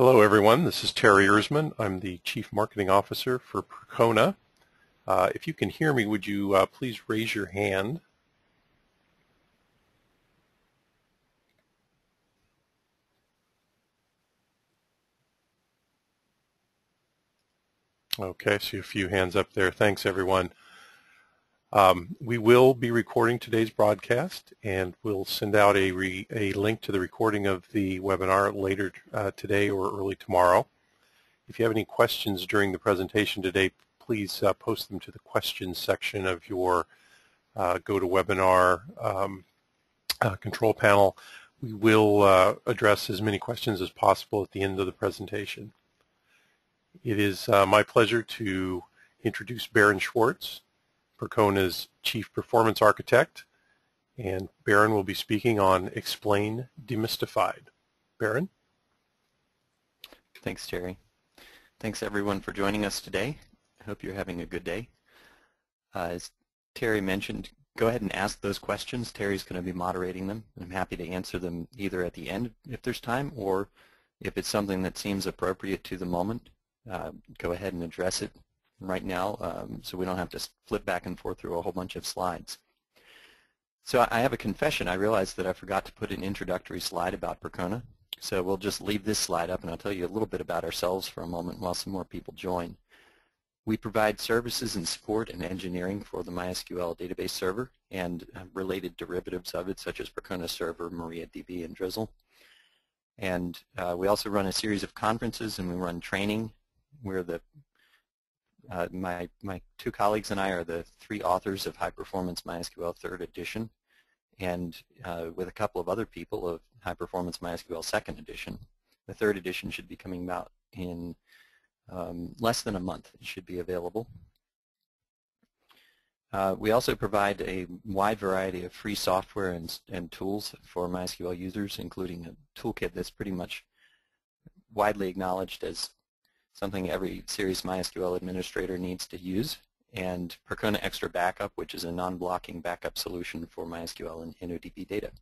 Hello, everyone. This is Terry Erisman. I'm the Chief Marketing Officer for Percona. Uh, if you can hear me, would you uh, please raise your hand? Okay, see a few hands up there. Thanks, everyone. Um, we will be recording today's broadcast and we'll send out a, re, a link to the recording of the webinar later uh, today or early tomorrow. If you have any questions during the presentation today, please uh, post them to the questions section of your uh, GoToWebinar um, uh, control panel. We will uh, address as many questions as possible at the end of the presentation. It is uh, my pleasure to introduce Baron Schwartz. Percona's Chief Performance Architect, and Baron will be speaking on Explain Demystified. Baron? Thanks, Terry. Thanks, everyone, for joining us today. I hope you're having a good day. Uh, as Terry mentioned, go ahead and ask those questions. Terry's going to be moderating them. I'm happy to answer them either at the end if there's time or if it's something that seems appropriate to the moment, uh, go ahead and address it right now um, so we don't have to flip back and forth through a whole bunch of slides. So I have a confession. I realized that I forgot to put an introductory slide about Percona. So we'll just leave this slide up and I'll tell you a little bit about ourselves for a moment while some more people join. We provide services and support and engineering for the MySQL database server and related derivatives of it such as Percona Server, MariaDB, and Drizzle. And uh, we also run a series of conferences and we run training. We're the uh, my, my two colleagues and I are the three authors of High Performance MySQL third edition and uh, with a couple of other people of High Performance MySQL second edition. The third edition should be coming out in um, less than a month. It should be available. Uh, we also provide a wide variety of free software and, and tools for MySQL users, including a toolkit that's pretty much widely acknowledged as something every serious MySQL administrator needs to use, and Percona XtraBackup, which is a non-blocking backup solution for MySQL and InnoDB data.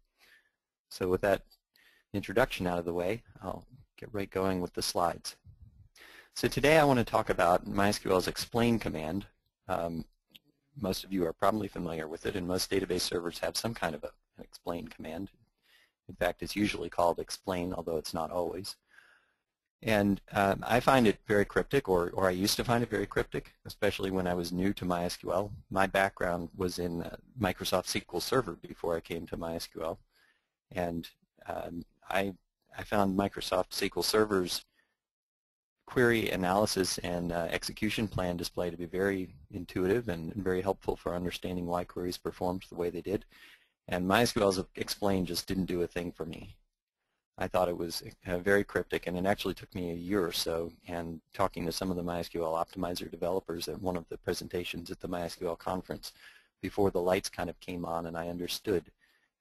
So with that introduction out of the way, I'll get right going with the slides. So today I want to talk about MySQL's explain command. Um, most of you are probably familiar with it, and most database servers have some kind of a, an explain command. In fact, it's usually called explain, although it's not always. And um, I find it very cryptic, or, or I used to find it very cryptic, especially when I was new to MySQL. My background was in uh, Microsoft SQL Server before I came to MySQL. And um, I, I found Microsoft SQL Server's query analysis and uh, execution plan display to be very intuitive and very helpful for understanding why queries performed the way they did. And MySQL's explain just didn't do a thing for me. I thought it was uh, very cryptic, and it actually took me a year or so, and talking to some of the MySQL Optimizer developers at one of the presentations at the MySQL conference before the lights kind of came on and I understood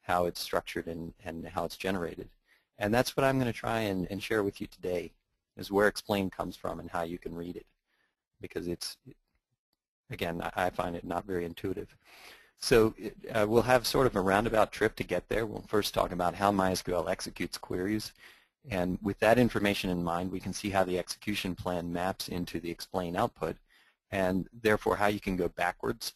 how it's structured and, and how it's generated. And that's what I'm going to try and, and share with you today, is where explain comes from and how you can read it. Because it's, again, I find it not very intuitive. So uh, we'll have sort of a roundabout trip to get there. We'll first talk about how MySQL executes queries. And with that information in mind, we can see how the execution plan maps into the explain output and therefore how you can go backwards.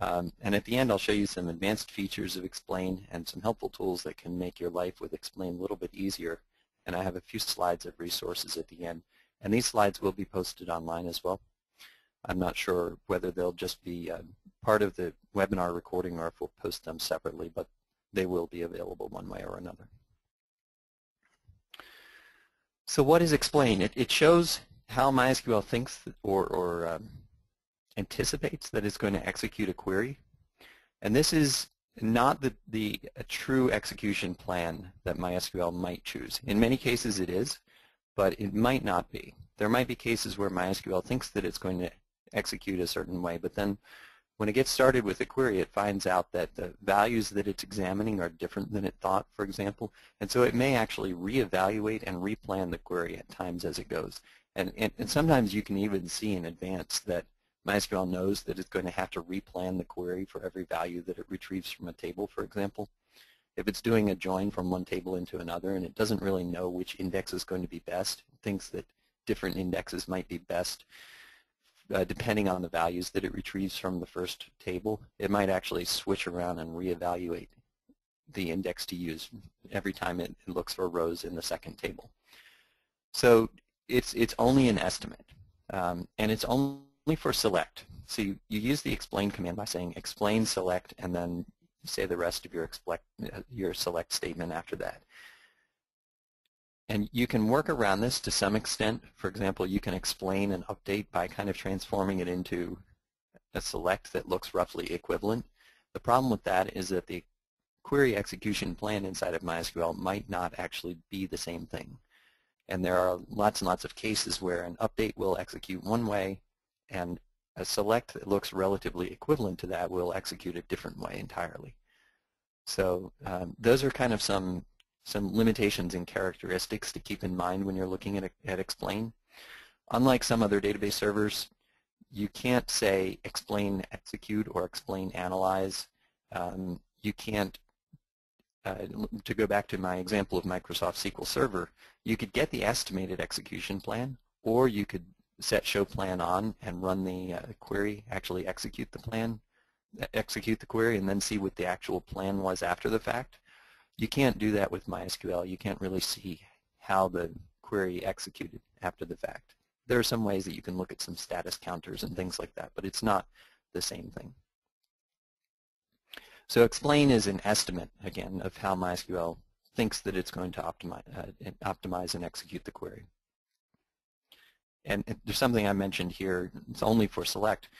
Um, and at the end, I'll show you some advanced features of explain and some helpful tools that can make your life with explain a little bit easier. And I have a few slides of resources at the end. And these slides will be posted online as well. I'm not sure whether they'll just be uh, part of the webinar recording or if we'll post them separately, but they will be available one way or another. So what is explain? It, it shows how MySQL thinks or, or um, anticipates that it's going to execute a query. And this is not the, the true execution plan that MySQL might choose. In many cases it is, but it might not be. There might be cases where MySQL thinks that it's going to execute a certain way, but then when it gets started with a query, it finds out that the values that it's examining are different than it thought, for example, and so it may actually reevaluate and replan the query at times as it goes. And, and, and sometimes you can even see in advance that MySQL knows that it's going to have to replan the query for every value that it retrieves from a table, for example. If it's doing a join from one table into another and it doesn't really know which index is going to be best, thinks that different indexes might be best uh, depending on the values that it retrieves from the first table. It might actually switch around and reevaluate the index to use every time it, looks for rows in the second table. So it's, it's only an estimate, um, and it's only for select. So you, you use the explain command by saying explain select and then say the rest of your, uh, your select statement after that. And you can work around this to some extent. For example, you can explain an update by kind of transforming it into a select that looks roughly equivalent. The problem with that is that the query execution plan inside of MySQL might not actually be the same thing. And there are lots and lots of cases where an update will execute one way and a select that looks relatively equivalent to that will execute a different way entirely. So um, those are kind of some some limitations and characteristics to keep in mind when you're looking at, at explain. Unlike some other database servers, you can't say explain execute or explain analyze. Um, you can't, uh, to go back to my example of Microsoft SQL Server, you could get the estimated execution plan or you could set show plan on and run the uh, query, actually execute the plan, execute the query and then see what the actual plan was after the fact. You can't do that with MySQL. You can't really see how the query executed after the fact. There are some ways that you can look at some status counters and things like that, but it's not the same thing. So explain is an estimate, again, of how MySQL thinks that it's going to optimize, uh, optimize and execute the query. And there's something I mentioned here, it's only for select.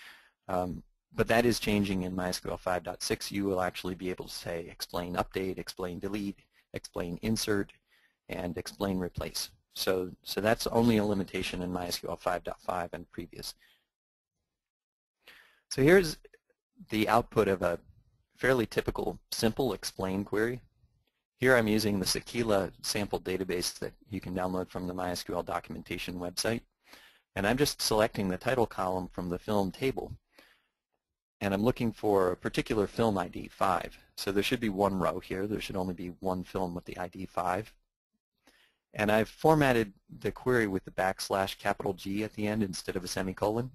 Um, but that is changing in MySQL 5.6. You will actually be able to say explain update, explain delete, explain insert, and explain replace. So, so that's only a limitation in MySQL 5.5 and previous. So here's the output of a fairly typical simple explain query. Here I'm using the Sakila sample database that you can download from the MySQL documentation website. And I'm just selecting the title column from the film table and I'm looking for a particular film ID, 5. So there should be one row here. There should only be one film with the ID 5. And I've formatted the query with the backslash capital G at the end instead of a semicolon.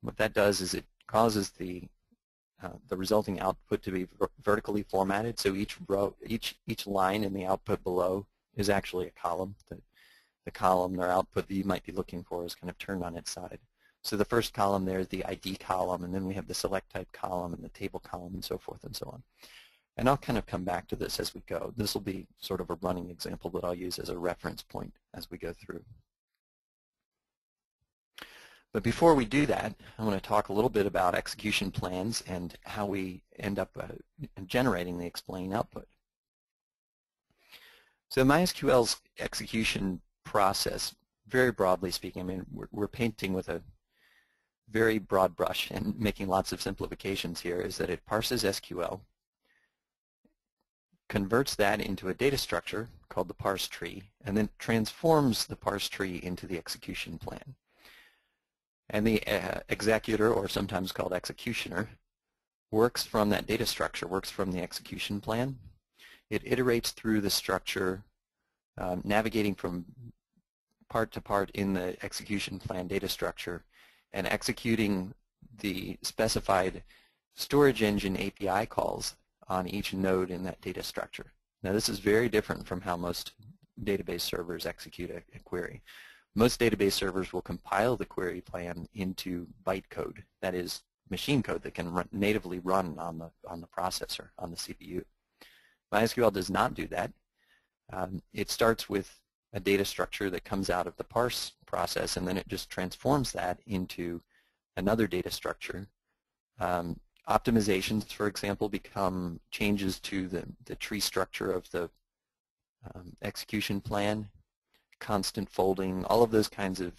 What that does is it causes the uh, the resulting output to be ver vertically formatted. So each row, each each line in the output below is actually a column. The, the column or output that you might be looking for is kind of turned on its side. So the first column there is the ID column, and then we have the select type column and the table column and so forth and so on. And I'll kind of come back to this as we go. This will be sort of a running example that I'll use as a reference point as we go through. But before we do that, I want to talk a little bit about execution plans and how we end up uh, generating the explain output. So MySQL's execution process, very broadly speaking, I mean, we're, we're painting with a very broad brush and making lots of simplifications here is that it parses SQL, converts that into a data structure called the parse tree, and then transforms the parse tree into the execution plan. And the uh, executor, or sometimes called executioner, works from that data structure, works from the execution plan. It iterates through the structure, um, navigating from part to part in the execution plan data structure and executing the specified storage engine API calls on each node in that data structure. Now this is very different from how most database servers execute a, a query. Most database servers will compile the query plan into bytecode, that is machine code that can run, natively run on the, on the processor, on the CPU. MySQL does not do that. Um, it starts with a data structure that comes out of the parse process, and then it just transforms that into another data structure. Um, optimizations, for example, become changes to the, the tree structure of the um, execution plan, constant folding, all of those kinds of,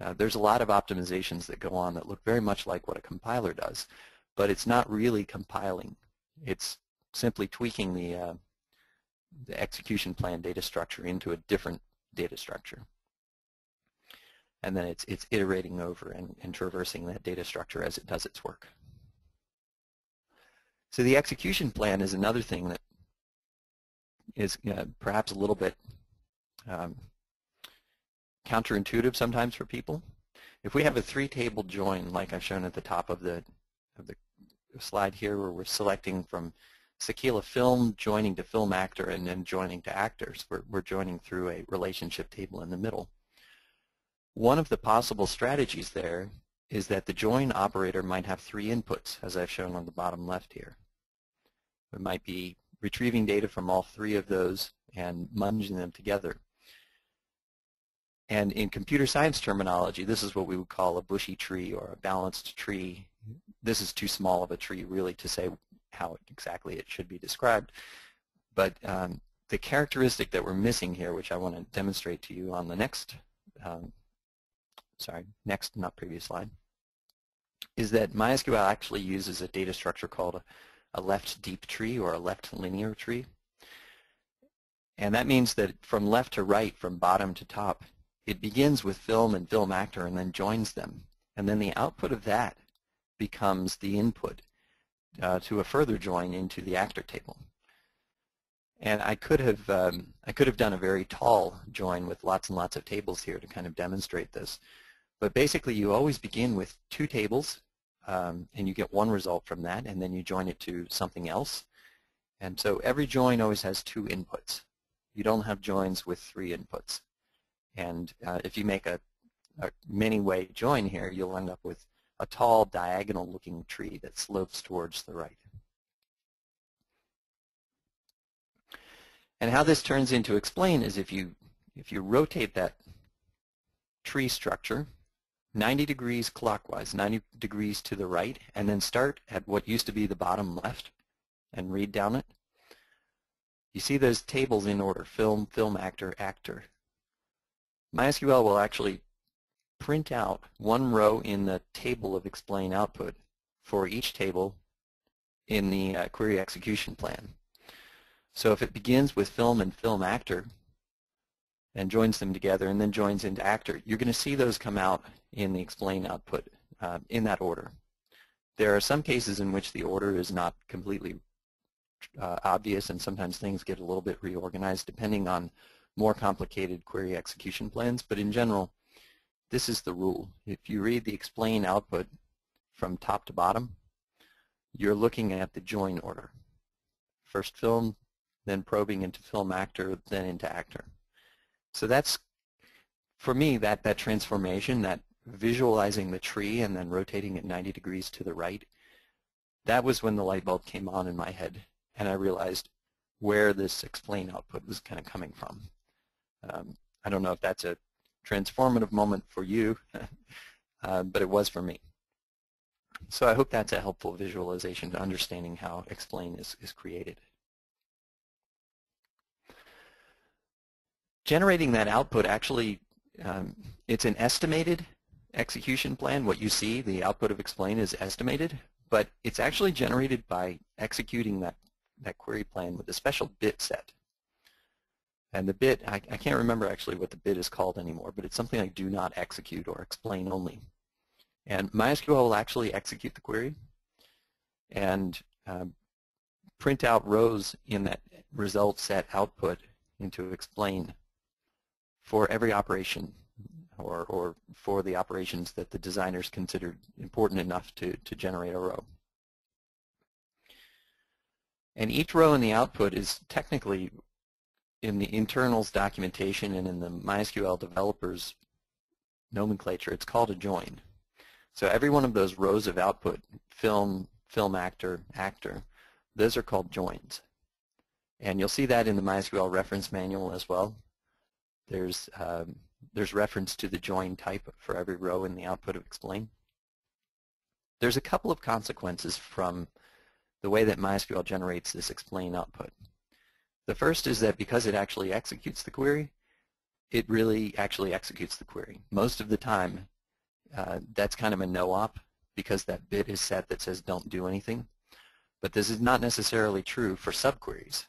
uh, there's a lot of optimizations that go on that look very much like what a compiler does, but it's not really compiling. It's simply tweaking the, uh, the execution plan data structure into a different data structure. And then it's, it's iterating over and, and traversing that data structure as it does its work. So the execution plan is another thing that is uh, perhaps a little bit um, counterintuitive sometimes for people. If we have a three-table join, like I've shown at the top of the, of the slide here, where we're selecting from Sakila film, joining to film actor, and then joining to actors, we're, we're joining through a relationship table in the middle. One of the possible strategies there is that the join operator might have three inputs, as I've shown on the bottom left here. It might be retrieving data from all three of those and munging them together. And in computer science terminology, this is what we would call a bushy tree or a balanced tree. This is too small of a tree really to say how exactly it should be described. But um, the characteristic that we're missing here, which I want to demonstrate to you on the next, um, sorry, next, not previous slide, is that MySQL actually uses a data structure called a, a left deep tree or a left linear tree. And that means that from left to right, from bottom to top, it begins with film and film actor and then joins them. And then the output of that becomes the input uh, to a further join into the actor table. And I could have um, I could have done a very tall join with lots and lots of tables here to kind of demonstrate this. But basically, you always begin with two tables, um, and you get one result from that, and then you join it to something else. And so every join always has two inputs. You don't have joins with three inputs. And uh, if you make a, a many-way join here, you'll end up with a tall diagonal-looking tree that slopes towards the right. And how this turns into explain is if you if you rotate that tree structure 90 degrees clockwise, 90 degrees to the right, and then start at what used to be the bottom left and read down it, you see those tables in order, film, film actor, actor. MySQL will actually print out one row in the table of explain output for each table in the uh, query execution plan. So if it begins with film and film actor and joins them together and then joins into actor, you're going to see those come out in the explain output uh, in that order. There are some cases in which the order is not completely uh, obvious and sometimes things get a little bit reorganized depending on more complicated query execution plans, but in general, this is the rule. If you read the explain output from top to bottom, you're looking at the join order. First film, then probing into film actor, then into actor. So that's, for me, that, that transformation, that visualizing the tree and then rotating it 90 degrees to the right, that was when the light bulb came on in my head and I realized where this explain output was kind of coming from. Um, I don't know if that's a transformative moment for you, uh, but it was for me. So I hope that's a helpful visualization to understanding how explain is, is created. Generating that output actually, um, it's an estimated execution plan. What you see, the output of explain is estimated, but it's actually generated by executing that, that query plan with a special bit set. And the bit, I, I, can't remember actually what the bit is called anymore, but it's something like do not execute or explain only. And MySQL will actually execute the query and um, print out rows in that result set output into explain for every operation or, or for the operations that the designers considered important enough to, to generate a row. And each row in the output is technically in the internals documentation and in the MySQL developers nomenclature, it's called a join. So every one of those rows of output, film, film actor, actor, those are called joins. And you'll see that in the MySQL reference manual as well. There's, um, there's reference to the join type for every row in the output of explain. There's a couple of consequences from the way that MySQL generates this explain output. The first is that because it actually executes the query, it really actually executes the query. Most of the time, uh, that's kind of a no-op because that bit is set that says don't do anything. But this is not necessarily true for subqueries.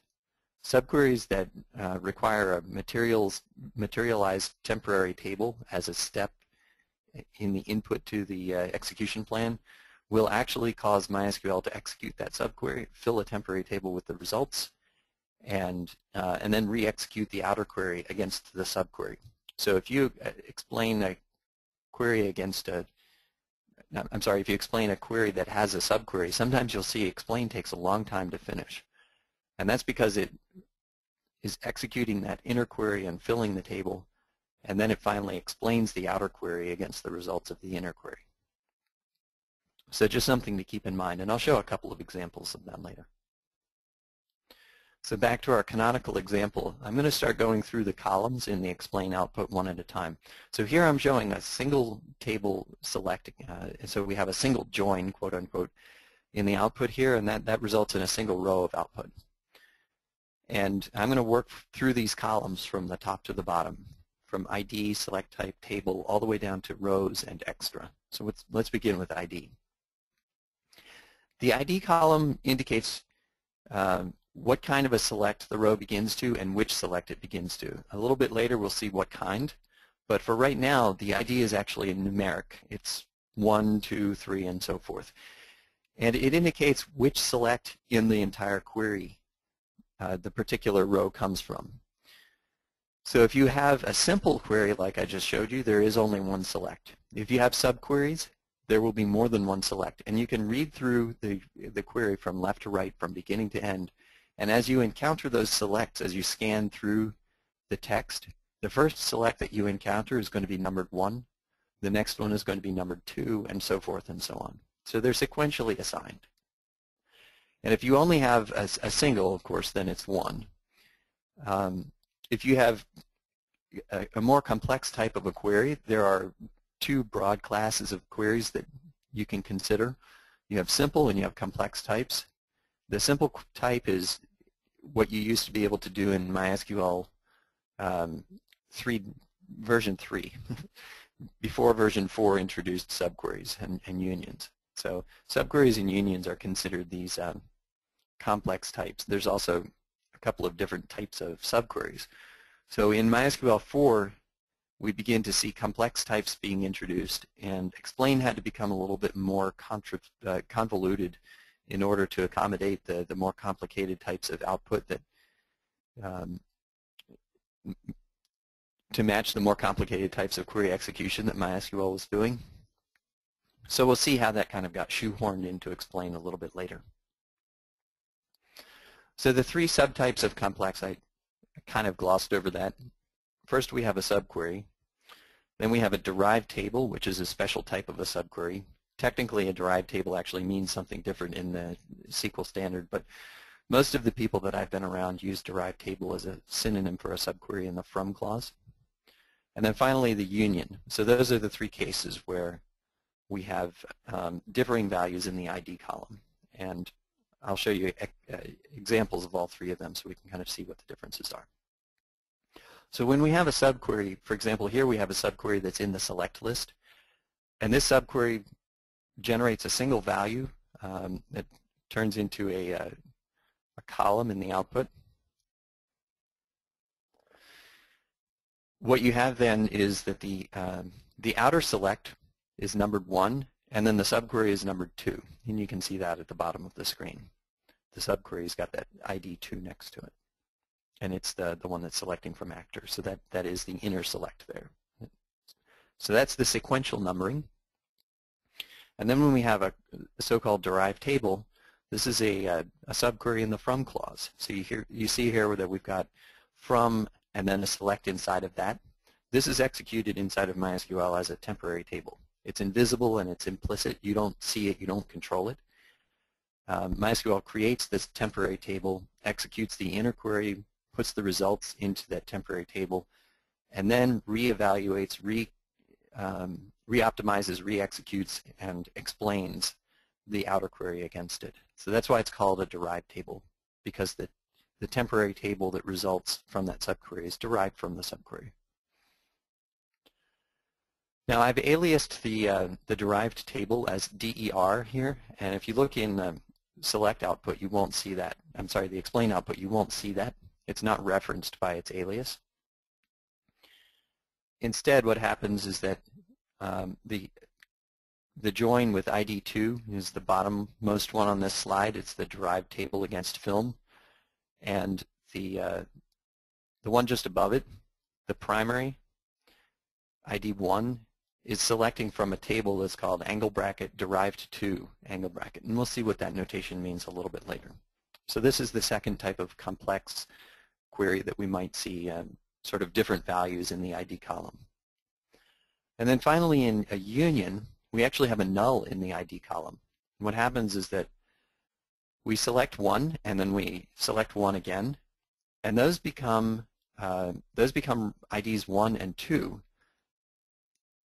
Subqueries that uh, require a materials, materialized temporary table as a step in the input to the uh, execution plan will actually cause MySQL to execute that subquery, fill a temporary table with the results, and, uh, and then re-execute the outer query against the subquery. So if you uh, explain a query against a, I'm sorry, if you explain a query that has a subquery, sometimes you'll see explain takes a long time to finish. And that's because it is executing that inner query and filling the table, and then it finally explains the outer query against the results of the inner query. So just something to keep in mind, and I'll show a couple of examples of that later. So back to our canonical example, I'm going to start going through the columns in the explain output one at a time. So here I'm showing a single table select, uh, so we have a single join, quote unquote, in the output here, and that, that results in a single row of output. And I'm going to work through these columns from the top to the bottom, from ID, select type, table, all the way down to rows and extra. So let's, let's begin with ID. The ID column indicates um, what kind of a select the row begins to and which select it begins to. A little bit later we'll see what kind, but for right now the ID is actually numeric. It's 1, 2, 3, and so forth. And it indicates which select in the entire query uh, the particular row comes from. So if you have a simple query like I just showed you, there is only one select. If you have subqueries, there will be more than one select. And you can read through the, the query from left to right, from beginning to end. And as you encounter those selects, as you scan through the text, the first select that you encounter is going to be numbered 1. The next one is going to be numbered 2, and so forth and so on. So they're sequentially assigned. And if you only have a, a single, of course, then it's one. Um, if you have a, a, more complex type of a query, there are two broad classes of queries that you can consider. You have simple and you have complex types. The simple type is what you used to be able to do in MySQL um, 3, version 3, before version 4 introduced subqueries and, and unions. So subqueries and unions are considered these um, complex types. There's also a couple of different types of subqueries. So in MySQL 4, we begin to see complex types being introduced, and explain had to become a little bit more uh, convoluted in order to accommodate the, the more complicated types of output that um, to match the more complicated types of query execution that MySQL was doing. So we'll see how that kind of got shoehorned in to explain a little bit later. So the three subtypes of complex, I kind of glossed over that. First we have a subquery. Then we have a derived table, which is a special type of a subquery. Technically, a derived table actually means something different in the SQL standard, but most of the people that I've been around use derived table as a synonym for a subquery in the from clause. And then finally, the union. So those are the three cases where we have um, differing values in the ID column. And I'll show you uh, examples of all three of them so we can kind of see what the differences are. So when we have a subquery, for example, here we have a subquery that's in the select list. And this subquery generates a single value um, that turns into a, a, uh, a column in the output. What you have then is that the, um, the outer select is numbered 1 and then the subquery is numbered 2, and you can see that at the bottom of the screen. The subquery's got that ID 2 next to it, and it's the, the one that's selecting from actor, so that, that is the inner select there. So that's the sequential numbering. And then when we have a, a so-called derived table, this is a, a, a, subquery in the from clause. So you, hear, you see here that we've got from and then a select inside of that. This is executed inside of MySQL as a temporary table. It's invisible and it's implicit. You don't see it. You don't control it. Um, MySQL creates this temporary table, executes the inner query, puts the results into that temporary table, and then reevaluates, re, um, re-optimizes, re-executes, and explains the outer query against it. So that's why it's called a derived table, because the, the temporary table that results from that subquery is derived from the subquery. Now I've aliased the, uh, the derived table as DER here, and if you look in the select output, you won't see that. I'm sorry, the explain output, you won't see that. It's not referenced by its alias. Instead, what happens is that um, the the join with ID2 is the bottom most one on this slide. It's the derived table against film. And the, uh, the one just above it, the primary, ID 1 is selecting from a table that's called angle bracket derived to angle bracket. And we'll see what that notation means a little bit later. So this is the second type of complex query that we might see um, sort of different values in the ID column. And then finally in a union, we actually have a null in the ID column. What happens is that we select one and then we select one again and those become uh, those become IDs 1 and 2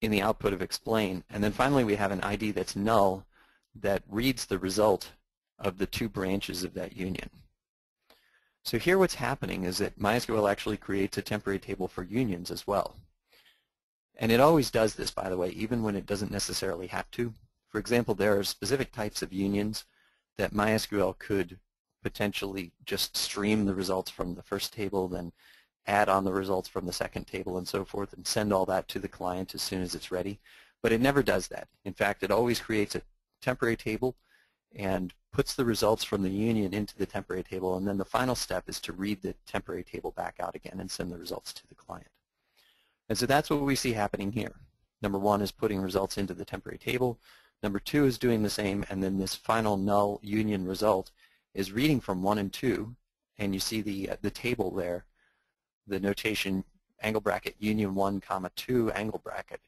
in the output of explain. And then finally we have an ID that's null that reads the result of the two branches of that union. So here what's happening is that MySQL actually creates a temporary table for unions as well. And it always does this, by the way, even when it doesn't necessarily have to. For example, there are specific types of unions that MySQL could potentially just stream the results from the first table, then add on the results from the second table and so forth and send all that to the client as soon as it's ready. But it never does that. In fact, it always creates a temporary table and puts the results from the union into the temporary table and then the final step is to read the temporary table back out again and send the results to the client. And so that's what we see happening here. Number one is putting results into the temporary table. Number two is doing the same and then this final null union result is reading from one and two and you see the, uh, the table there the notation angle bracket union 1 comma 2 angle bracket.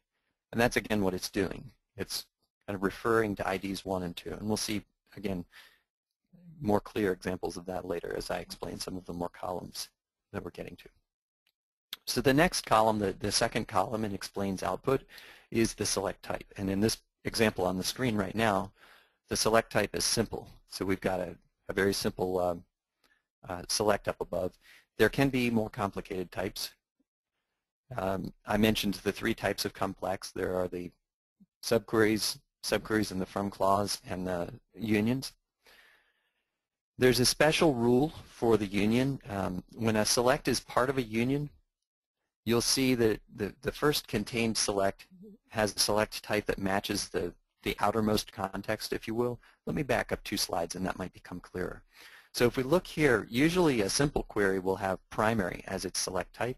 And that's again what it's doing. It's kind of referring to IDs 1 and 2. And we'll see, again, more clear examples of that later as I explain some of the more columns that we're getting to. So the next column, the, the second column in explains output, is the select type. And in this example on the screen right now, the select type is simple. So we've got a, a very simple um, uh, select up above. There can be more complicated types. Um, I mentioned the three types of complex. There are the subqueries, subqueries in the from clause, and the unions. There's a special rule for the union. Um, when a select is part of a union, you'll see that the, the first contained select has a select type that matches the, the outermost context, if you will. Let me back up two slides and that might become clearer. So if we look here, usually a simple query will have primary as its select type.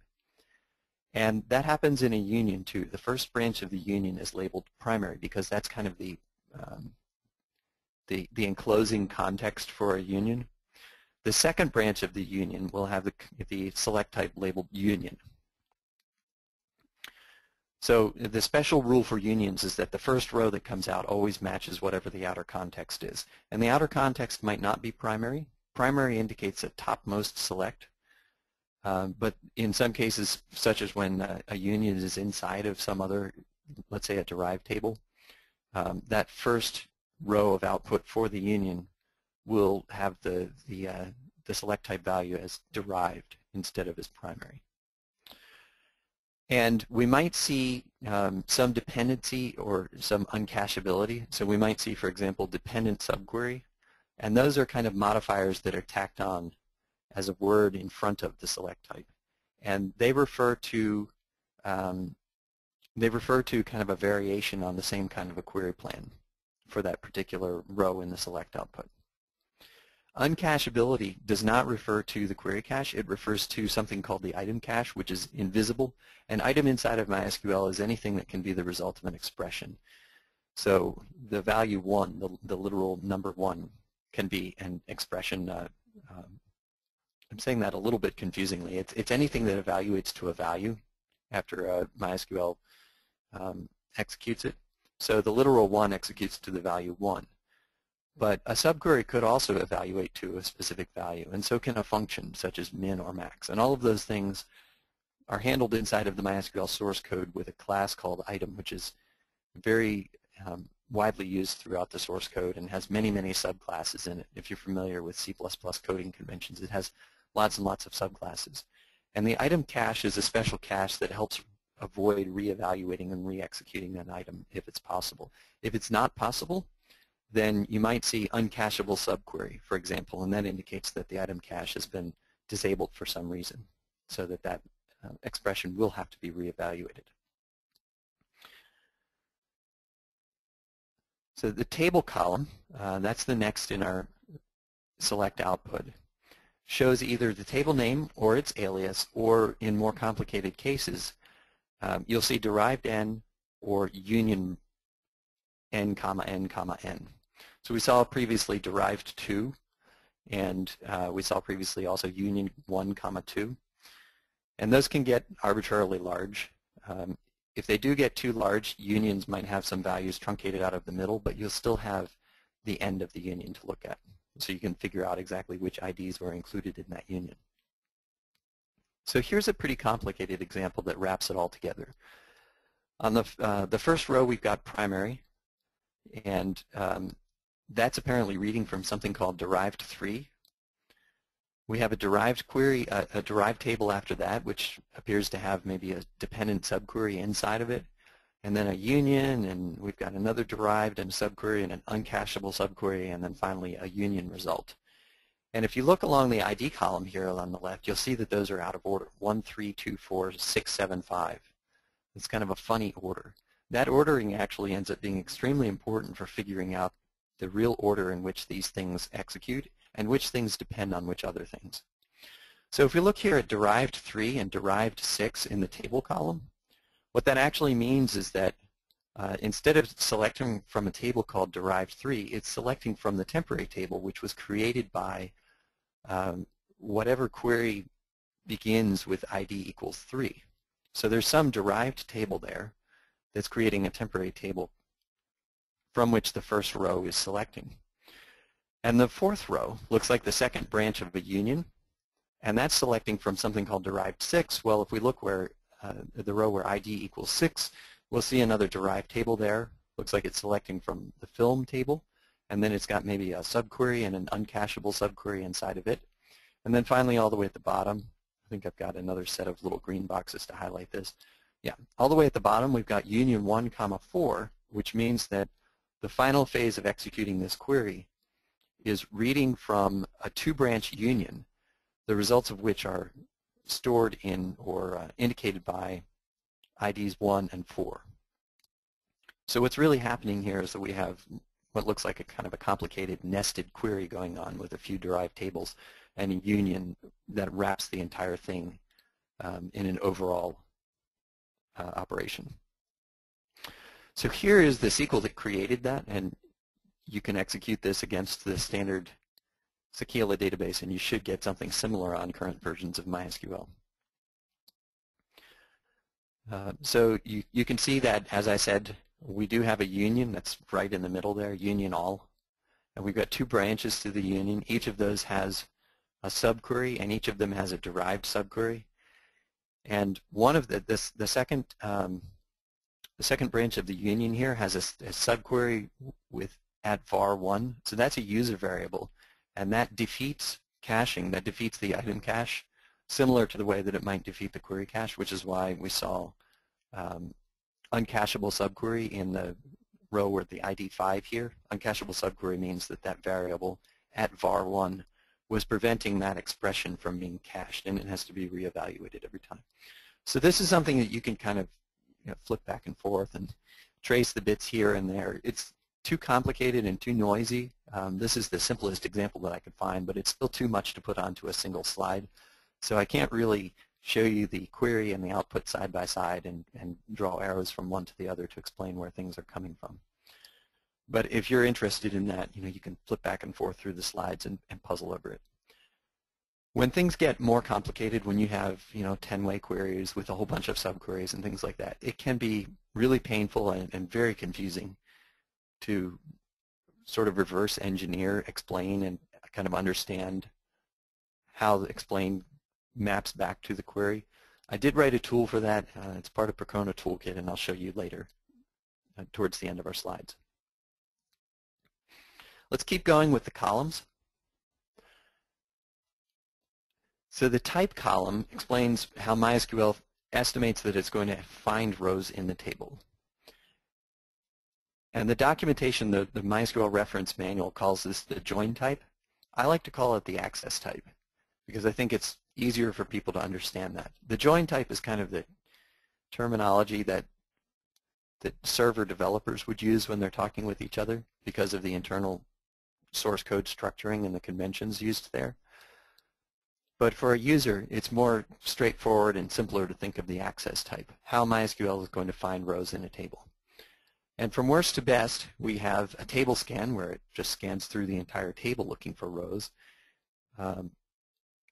And that happens in a union too. The first branch of the union is labeled primary because that's kind of the, um, the, the enclosing context for a union. The second branch of the union will have the, the select type labeled union. So the special rule for unions is that the first row that comes out always matches whatever the outer context is. And the outer context might not be primary, primary indicates a topmost select, uh, but in some cases, such as when uh, a union is inside of some other, let's say a derived table, um, that first row of output for the union will have the, the, uh, the select type value as derived instead of as primary. And we might see um, some dependency or some uncacheability. So we might see, for example, dependent subquery and those are kind of modifiers that are tacked on as a word in front of the select type. And they refer to um, they refer to kind of a variation on the same kind of a query plan for that particular row in the select output. Uncacheability does not refer to the query cache. It refers to something called the item cache, which is invisible. An item inside of MySQL is anything that can be the result of an expression. So the value 1, the, the literal number 1, can be an expression. Uh, um, I'm saying that a little bit confusingly. It's, it's anything that evaluates to a value after uh, MySQL um, executes it. So the literal 1 executes to the value 1. But a subquery could also evaluate to a specific value, and so can a function such as min or max. And all of those things are handled inside of the MySQL source code with a class called item, which is very um, widely used throughout the source code and has many, many subclasses in it. If you're familiar with C++ coding conventions, it has lots and lots of subclasses. And the item cache is a special cache that helps avoid re-evaluating and re-executing an item if it's possible. If it's not possible, then you might see uncacheable subquery, for example, and that indicates that the item cache has been disabled for some reason, so that that uh, expression will have to be re-evaluated. So the table column, uh, that's the next in our select output, shows either the table name or its alias, or in more complicated cases, um, you'll see derived n or union n comma n comma n. So we saw previously derived 2, and uh, we saw previously also union 1 comma 2. And those can get arbitrarily large. Um, if they do get too large, unions might have some values truncated out of the middle, but you'll still have the end of the union to look at. So you can figure out exactly which IDs were included in that union. So here's a pretty complicated example that wraps it all together. On the, uh, the first row, we've got primary, and um, that's apparently reading from something called derived 3. We have a derived query, a, a derived table after that, which appears to have maybe a dependent subquery inside of it, and then a union, and we've got another derived and subquery and an uncacheable subquery, and then finally a union result. And if you look along the ID column here on the left, you'll see that those are out of order, 1, 3, 2, 4, 6, 7, 5. It's kind of a funny order. That ordering actually ends up being extremely important for figuring out the real order in which these things execute and which things depend on which other things. So if we look here at derived 3 and derived 6 in the table column, what that actually means is that uh, instead of selecting from a table called derived 3, it's selecting from the temporary table, which was created by um, whatever query begins with ID equals 3. So there's some derived table there that's creating a temporary table from which the first row is selecting. And the fourth row looks like the second branch of a union, and that's selecting from something called derived 6. Well, if we look where uh, the row where ID equals 6, we'll see another derived table there. Looks like it's selecting from the film table, and then it's got maybe a subquery and an uncacheable subquery inside of it. And then finally, all the way at the bottom, I think I've got another set of little green boxes to highlight this. Yeah, all the way at the bottom, we've got union 1 comma 4, which means that the final phase of executing this query is reading from a two-branch union, the results of which are stored in or uh, indicated by IDs 1 and 4. So what's really happening here is that we have what looks like a kind of a complicated nested query going on with a few derived tables and a union that wraps the entire thing um, in an overall uh, operation. So here is the SQL that created that, and you can execute this against the standard Sakila database, and you should get something similar on current versions of MySQL. Uh, so you, you can see that, as I said, we do have a union that's right in the middle there, union all. And we've got two branches to the union. Each of those has a subquery, and each of them has a derived subquery. And one of the, this, the second um, the second branch of the union here has a, a subquery with at var1. So that's a user variable. And that defeats caching. That defeats the item cache, similar to the way that it might defeat the query cache, which is why we saw um, uncacheable subquery in the row with the ID 5 here. Uncacheable subquery means that that variable at var1 was preventing that expression from being cached, and it has to be reevaluated every time. So this is something that you can kind of you know, flip back and forth and trace the bits here and there. It's too complicated and too noisy. Um, this is the simplest example that I could find, but it's still too much to put onto a single slide. So I can't really show you the query and the output side by side and, and draw arrows from one to the other to explain where things are coming from. But if you're interested in that, you know, you can flip back and forth through the slides and, and puzzle over it. When things get more complicated, when you have, you know, 10-way queries with a whole bunch of subqueries and things like that, it can be really painful and, and very confusing to sort of reverse engineer, explain, and kind of understand how the explain maps back to the query. I did write a tool for that. Uh, it's part of Percona Toolkit, and I'll show you later uh, towards the end of our slides. Let's keep going with the columns. So the type column explains how MySQL estimates that it's going to find rows in the table. And the documentation, the, the MySQL reference manual calls this the join type. I like to call it the access type because I think it's easier for people to understand that. The join type is kind of the terminology that that server developers would use when they're talking with each other because of the internal source code structuring and the conventions used there. But for a user, it's more straightforward and simpler to think of the access type, how MySQL is going to find rows in a table. And from worst to best, we have a table scan where it just scans through the entire table looking for rows. Um,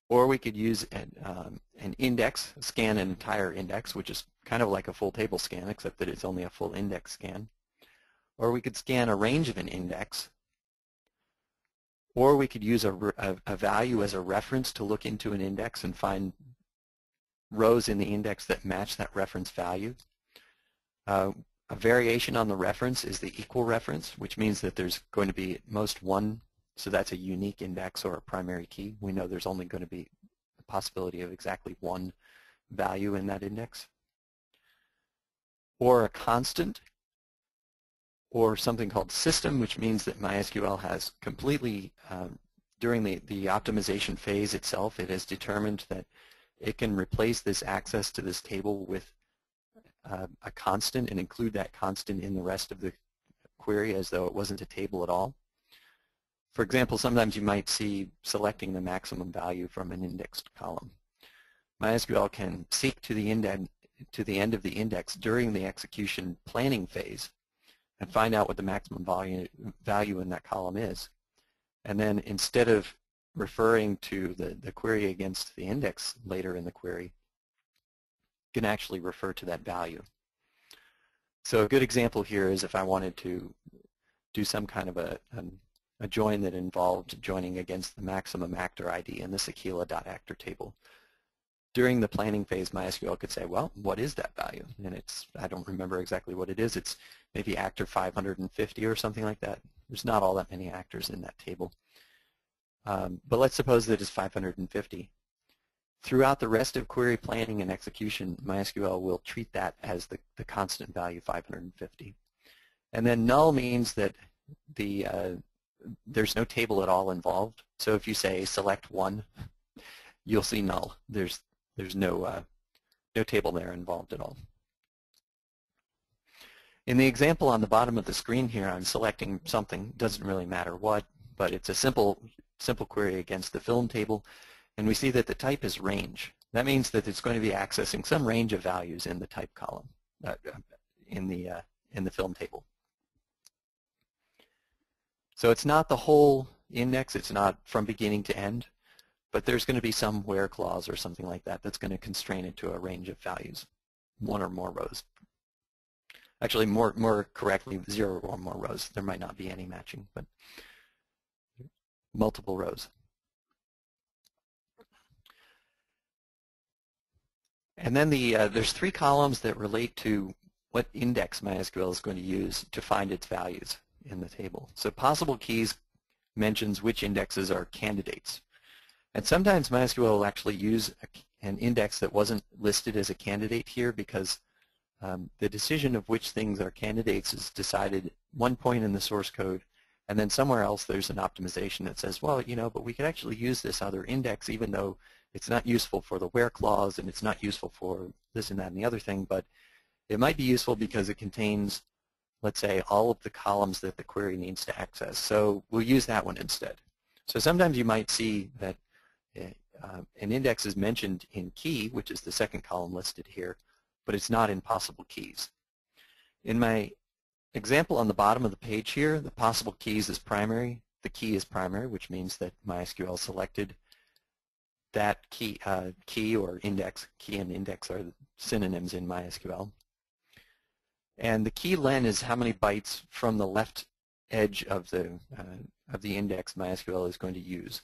or we could use an, um, an index, scan an entire index, which is kind of like a full table scan, except that it's only a full index scan. Or we could scan a range of an index. Or we could use a, a, a value as a reference to look into an index and find rows in the index that match that reference value. Uh, a variation on the reference is the equal reference, which means that there's going to be at most one so that's a unique index or a primary key. We know there's only going to be a possibility of exactly one value in that index. Or a constant, or something called system, which means that MySQL has completely, um, during the, the optimization phase itself, it has determined that it can replace this access to this table with uh, a constant and include that constant in the rest of the query as though it wasn't a table at all. For example, sometimes you might see selecting the maximum value from an indexed column. MySQL can seek to the, to the end of the index during the execution planning phase and find out what the maximum value, value in that column is. And then instead of referring to the, the query against the index later in the query, can actually refer to that value. So a good example here is if I wanted to do some kind of a, an a join that involved joining against the maximum actor ID in the Sakila.actor table. During the planning phase, MySQL could say, well, what is that value? And it's, I don't remember exactly what it is. It's maybe actor 550 or something like that. There's not all that many actors in that table. Um, but let's suppose that it's 550. Throughout the rest of query planning and execution, MySQL will treat that as the, the constant value 550. And then null means that the, uh, there's no table at all involved. So if you say select one, you'll see null. There's there's no uh, no table there involved at all. In the example on the bottom of the screen here, I'm selecting something. Doesn't really matter what, but it's a simple simple query against the film table, and we see that the type is range. That means that it's going to be accessing some range of values in the type column uh, in the uh, in the film table. So it's not the whole index, it's not from beginning to end, but there's going to be some where clause or something like that that's going to constrain it to a range of values, one or more rows. Actually, more, more correctly, zero or more rows. There might not be any matching, but multiple rows. And then the, uh, there's three columns that relate to what index MySQL is going to use to find its values in the table. So possible keys mentions which indexes are candidates. And sometimes MySQL will actually use a, an index that wasn't listed as a candidate here because um, the decision of which things are candidates is decided one point in the source code and then somewhere else there's an optimization that says, well, you know, but we could actually use this other index even though it's not useful for the where clause and it's not useful for this and that and the other thing, but it might be useful because it contains let's say, all of the columns that the query needs to access. So we'll use that one instead. So sometimes you might see that eh, uh, an index is mentioned in key, which is the second column listed here, but it's not in possible keys. In my example on the bottom of the page here, the possible keys is primary. The key is primary, which means that MySQL selected that key, uh, key or index. Key and index are synonyms in MySQL. And the key len is how many bytes from the left edge of the, uh, of the index MySQL is going to use.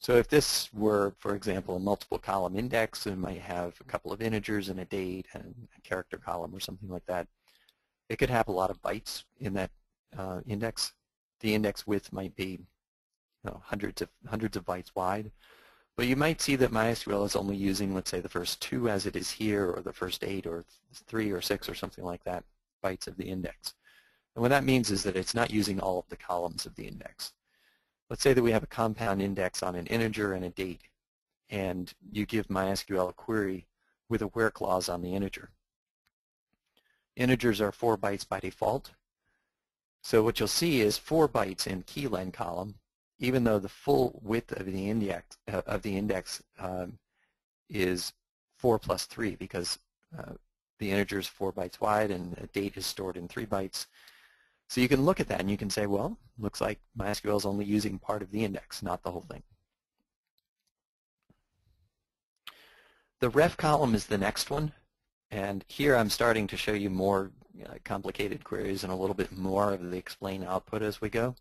So if this were, for example, a multiple column index, it might have a couple of integers and a date and a character column or something like that. It could have a lot of bytes in that uh, index. The index width might be you know, hundreds of hundreds of bytes wide. But you might see that MySQL is only using, let's say, the first two as it is here, or the first eight, or three, or six, or something like that bytes of the index. And what that means is that it's not using all of the columns of the index. Let's say that we have a compound index on an integer and a date, and you give MySQL a query with a where clause on the integer. Integers are 4 bytes by default. So what you'll see is 4 bytes in keylen column even though the full width of the index uh, of the index um, is 4 plus 3 because uh, the integer is 4 bytes wide and the date is stored in 3 bytes. So you can look at that and you can say, well, looks like MySQL is only using part of the index, not the whole thing. The ref column is the next one. And here I'm starting to show you more uh, complicated queries and a little bit more of the explain output as we go.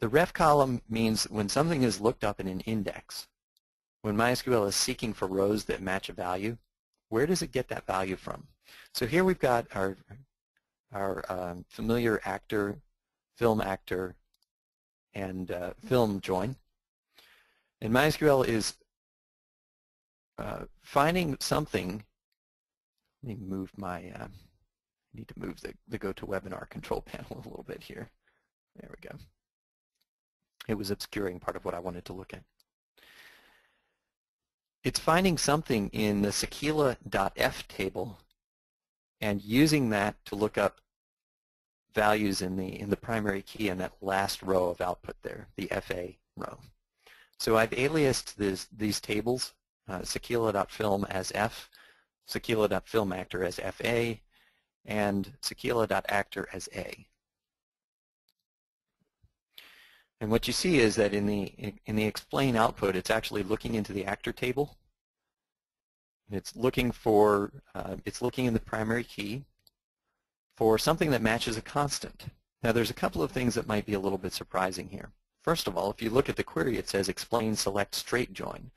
The ref column means when something is looked up in an index, when MySQL is seeking for rows that match a value, where does it get that value from? So here we've got our, our um, familiar actor, film actor, and uh, film join. And MySQL is uh, finding something let me move my, uh, need to move the, the GoToWebinar control panel a little bit here. There we go. It was obscuring part of what I wanted to look at. It's finding something in the Sakila.f table and using that to look up values in the in the primary key in that last row of output there, the FA row. So I've aliased this, these tables, uh, Sakila.film as F, Sakila.filmActor as FA, and Sakila.actor as A. And what you see is that in the in the explain output, it's actually looking into the actor table. It's looking for uh, it's looking in the primary key for something that matches a constant. Now, there's a couple of things that might be a little bit surprising here. First of all, if you look at the query, it says explain select straight join.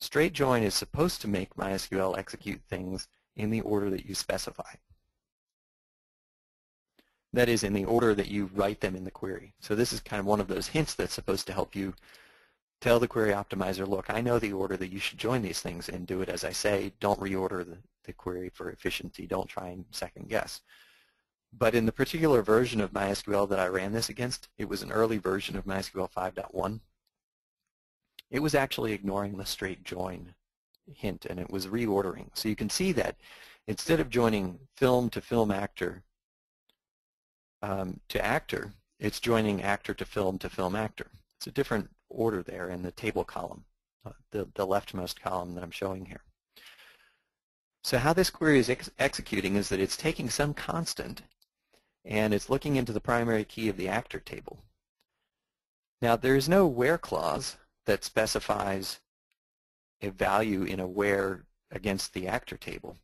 Straight join is supposed to make MySQL execute things in the order that you specify. That is, in the order that you write them in the query. So this is kind of one of those hints that's supposed to help you tell the query optimizer, look, I know the order that you should join these things and do it as I say. Don't reorder the, the query for efficiency. Don't try and second guess. But in the particular version of MySQL that I ran this against, it was an early version of MySQL 5.1 it was actually ignoring the straight join hint and it was reordering. So you can see that instead of joining film to film actor um, to actor, it's joining actor to film to film actor. It's a different order there in the table column, uh, the, the leftmost column that I'm showing here. So how this query is ex executing is that it's taking some constant and it's looking into the primary key of the actor table. Now there is no where clause that specifies a value in a where against the actor table.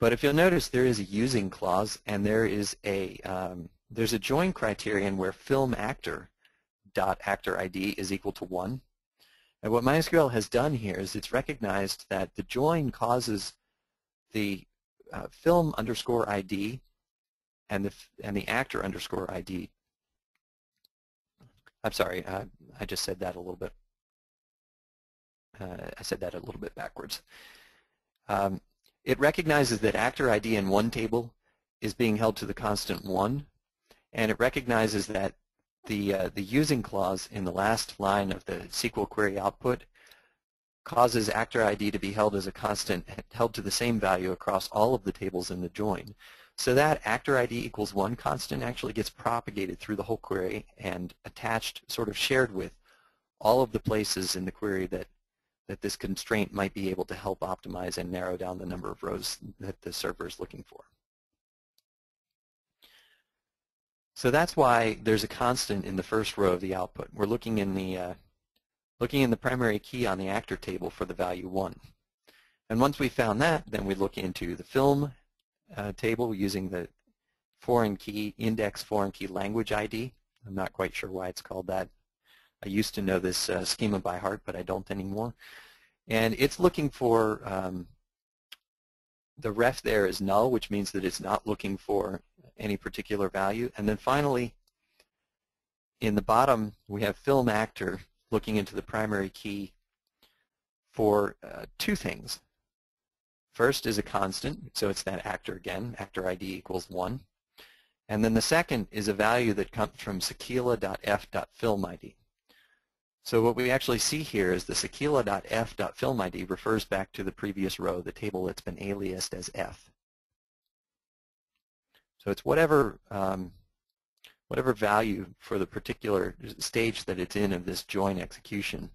But if you'll notice, there is a using clause, and there is a um, there's a join criterion where film actor dot actor ID is equal to one. And what MySQL has done here is it's recognized that the join causes the uh, film underscore ID and the and the actor underscore ID. I'm sorry, uh, I just said that a little bit. Uh, I said that a little bit backwards. Um, it recognizes that actor ID in one table is being held to the constant 1, and it recognizes that the, uh, the using clause in the last line of the SQL query output causes actor ID to be held as a constant, held to the same value across all of the tables in the join. So that actor ID equals 1 constant actually gets propagated through the whole query and attached, sort of shared with all of the places in the query that that this constraint might be able to help optimize and narrow down the number of rows that the server is looking for. So that's why there's a constant in the first row of the output. We're looking in the uh, looking in the primary key on the actor table for the value 1. And once we found that, then we look into the film uh, table using the foreign key index foreign key language ID. I'm not quite sure why it's called that I used to know this uh, schema by heart, but I don't anymore. And it's looking for um, the ref there is null, which means that it's not looking for any particular value. And then finally, in the bottom, we have film actor looking into the primary key for uh, two things. First is a constant, so it's that actor again, actor ID equals 1. And then the second is a value that comes from sakila.f.filmid. So what we actually see here is the sakila.f.filmid refers back to the previous row, the table that's been aliased as f. So it's whatever um, whatever value for the particular stage that it's in of this join execution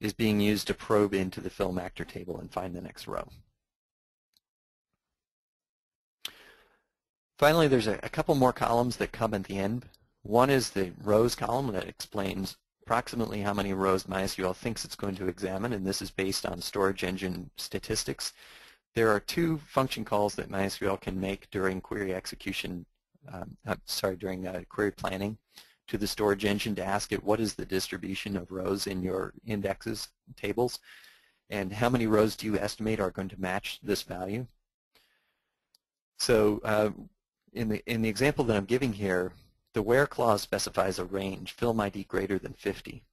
is being used to probe into the film actor table and find the next row. Finally, there's a, a couple more columns that come at the end. One is the rows column that explains approximately how many rows MySQL thinks it's going to examine, and this is based on storage engine statistics. There are two function calls that MySQL can make during query execution, um, sorry, during uh, query planning to the storage engine to ask it what is the distribution of rows in your indexes tables and how many rows do you estimate are going to match this value. So uh, in, the, in the example that I'm giving here, the where clause specifies a range, film ID greater than 50.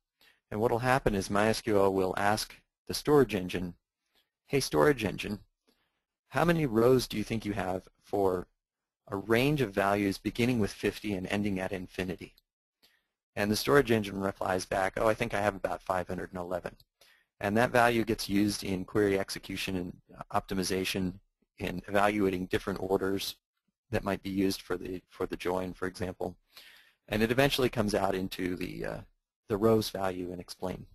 And what will happen is MySQL will ask the storage engine, hey storage engine, how many rows do you think you have for a range of values beginning with 50 and ending at infinity? And the storage engine replies back, oh, I think I have about 511. And that value gets used in query execution and optimization in evaluating different orders that might be used for the for the join, for example. And it eventually comes out into the uh, the rows value and explain.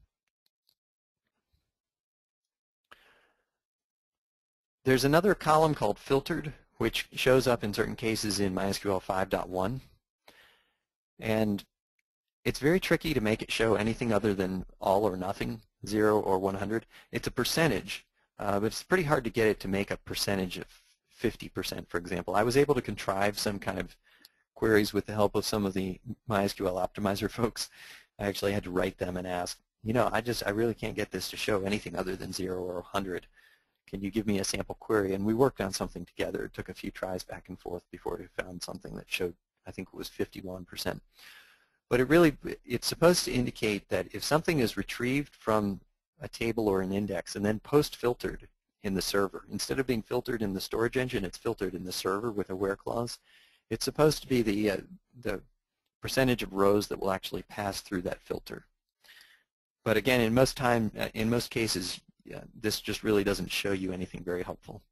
There's another column called filtered, which shows up in certain cases in MySQL 5.1. And it's very tricky to make it show anything other than all or nothing, 0 or 100. It's a percentage, uh, but it's pretty hard to get it to make a percentage of 50%, for example. I was able to contrive some kind of queries with the help of some of the MySQL optimizer folks. I actually had to write them and ask, you know, I just, I really can't get this to show anything other than 0 or 100. Can you give me a sample query? And we worked on something together. It took a few tries back and forth before we found something that showed, I think it was 51%. But it really, it's supposed to indicate that if something is retrieved from a table or an index and then post-filtered in the server. Instead of being filtered in the storage engine, it's filtered in the server with a where clause. It's supposed to be the, uh, the percentage of rows that will actually pass through that filter. But again, in most time, uh, in most cases, yeah, this just really doesn't show you anything very helpful.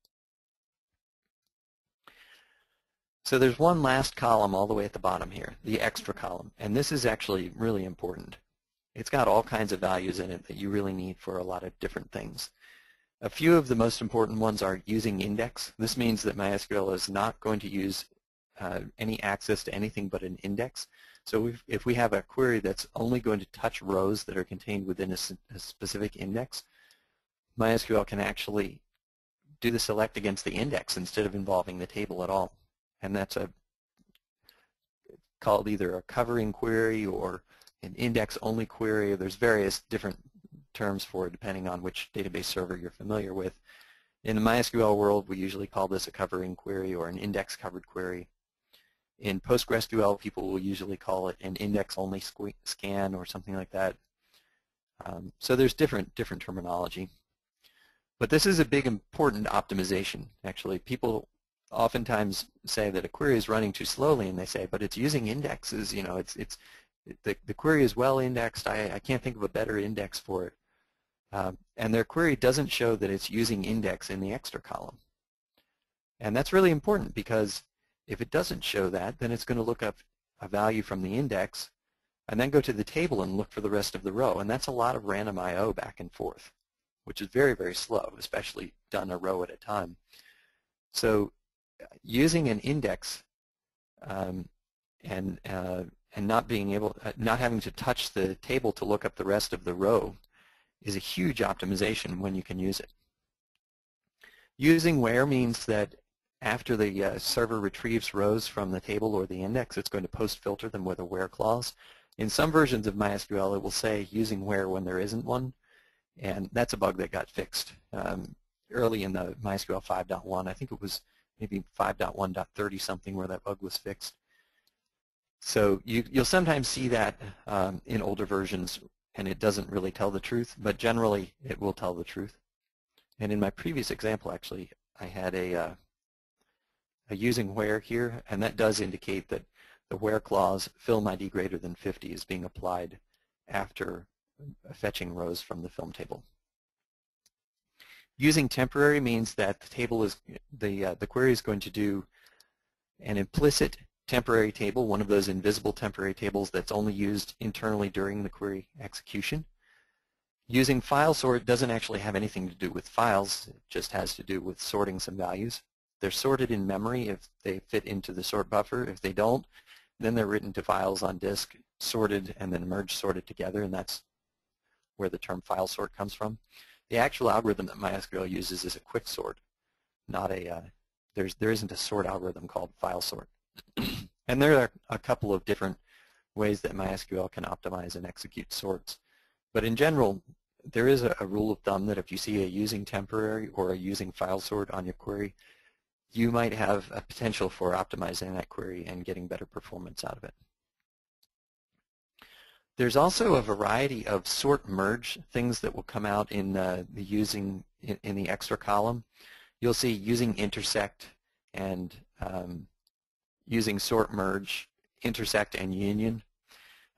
So there's one last column all the way at the bottom here, the extra column, and this is actually really important. It's got all kinds of values in it that you really need for a lot of different things. A few of the most important ones are using index. This means that MySQL is not going to use uh, any access to anything but an index. So if, if we have a query that's only going to touch rows that are contained within a, a specific index, MySQL can actually do the select against the index instead of involving the table at all. And that's a called either a covering query or an index-only query. There's various different terms for it depending on which database server you're familiar with. In the MySQL world, we usually call this a covering query or an index-covered query. In PostgreSQL, people will usually call it an index-only scan or something like that. Um, so there's different different terminology. But this is a big important optimization, actually. People oftentimes say that a query is running too slowly, and they say, but it's using indexes. You know, it's it's the, the query is well indexed. I, I can't think of a better index for it. Um, and their query doesn't show that it's using index in the extra column. And that's really important because if it doesn't show that, then it's going to look up a value from the index and then go to the table and look for the rest of the row. And that's a lot of random I.O. back and forth, which is very, very slow, especially done a row at a time. So using an index um, and uh, and not being able, uh, not having to touch the table to look up the rest of the row is a huge optimization when you can use it. Using where means that after the uh, server retrieves rows from the table or the index, it's going to post-filter them with a where clause. In some versions of MySQL, it will say using where when there isn't one, and that's a bug that got fixed um, early in the MySQL 5.1. I think it was maybe 5.1.30 something where that bug was fixed. So you, will sometimes see that um, in older versions and it doesn't really tell the truth, but generally it will tell the truth. And in my previous example, actually, I had a, uh, a using where here, and that does indicate that the where clause, film ID greater than 50, is being applied after fetching rows from the film table. Using temporary means that the table is the uh, the query is going to do an implicit temporary table, one of those invisible temporary tables that's only used internally during the query execution. Using file sort doesn't actually have anything to do with files. It just has to do with sorting some values. They're sorted in memory if they fit into the sort buffer. If they don't, then they're written to files on disk, sorted, and then merged sorted together, and that's where the term file sort comes from. The actual algorithm that MySQL uses is a quick sort, not a, uh, there's, there isn't a sort algorithm called file sort. and there are a couple of different ways that MySQL can optimize and execute sorts. But in general, there is a, a, rule of thumb that if you see a using temporary or a using file sort on your query, you might have a potential for optimizing that query and getting better performance out of it. There's also a variety of sort merge things that will come out in uh, the using in, in, the extra column. You'll see using intersect and um, using sort merge, intersect, and union.